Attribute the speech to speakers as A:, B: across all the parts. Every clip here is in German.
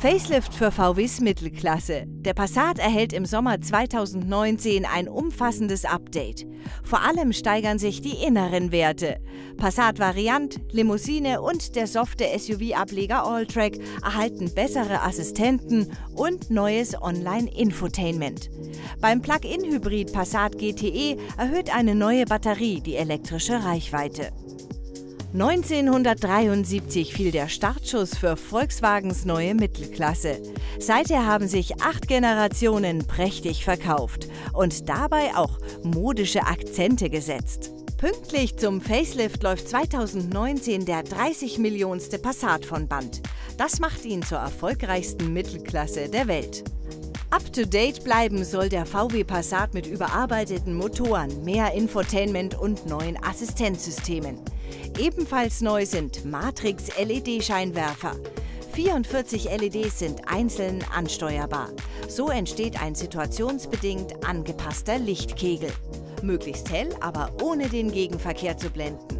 A: Facelift für VWs Mittelklasse. Der Passat erhält im Sommer 2019 ein umfassendes Update. Vor allem steigern sich die inneren Werte. Passat Variant, Limousine und der softe SUV-Ableger Alltrack erhalten bessere Assistenten und neues Online-Infotainment. Beim Plug-in-Hybrid Passat GTE erhöht eine neue Batterie die elektrische Reichweite. 1973 fiel der Startschuss für Volkswagens neue Mittelklasse. Seither haben sich acht Generationen prächtig verkauft und dabei auch modische Akzente gesetzt. Pünktlich zum Facelift läuft 2019 der 30 Millionste Passat von Band. Das macht ihn zur erfolgreichsten Mittelklasse der Welt. Up-to-date bleiben soll der VW Passat mit überarbeiteten Motoren, mehr Infotainment und neuen Assistenzsystemen. Ebenfalls neu sind Matrix-LED-Scheinwerfer. 44 LEDs sind einzeln ansteuerbar. So entsteht ein situationsbedingt angepasster Lichtkegel. Möglichst hell, aber ohne den Gegenverkehr zu blenden.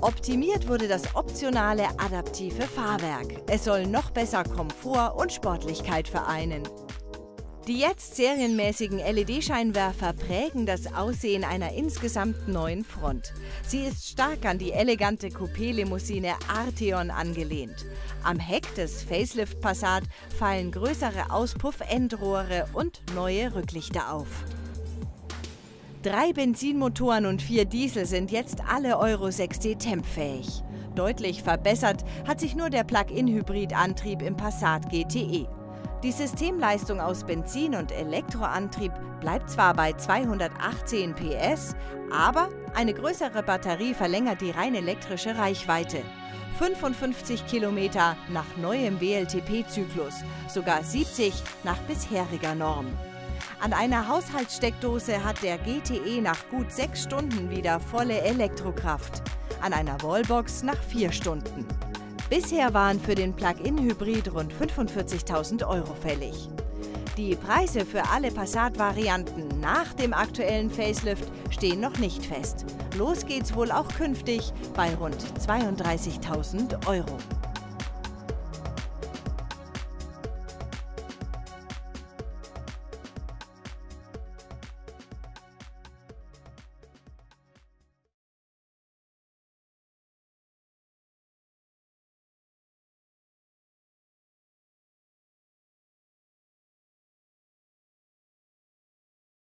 A: Optimiert wurde das optionale adaptive Fahrwerk. Es soll noch besser Komfort und Sportlichkeit vereinen. Die jetzt serienmäßigen LED-Scheinwerfer prägen das Aussehen einer insgesamt neuen Front. Sie ist stark an die elegante Coupé-Limousine Arteon angelehnt. Am Heck des Facelift Passat fallen größere Auspuff-Endrohre und neue Rücklichter auf. Drei Benzinmotoren und vier Diesel sind jetzt alle Euro 6D tempfähig. Deutlich verbessert hat sich nur der Plug-in-Hybrid-Antrieb im Passat GTE. Die Systemleistung aus Benzin- und Elektroantrieb bleibt zwar bei 218 PS, aber eine größere Batterie verlängert die rein elektrische Reichweite. 55 Kilometer nach neuem WLTP-Zyklus, sogar 70 nach bisheriger Norm. An einer Haushaltssteckdose hat der GTE nach gut sechs Stunden wieder volle Elektrokraft, an einer Wallbox nach vier Stunden. Bisher waren für den Plug-in-Hybrid rund 45.000 Euro fällig. Die Preise für alle Passat-Varianten nach dem aktuellen Facelift stehen noch nicht fest. Los geht's wohl auch künftig bei rund 32.000 Euro.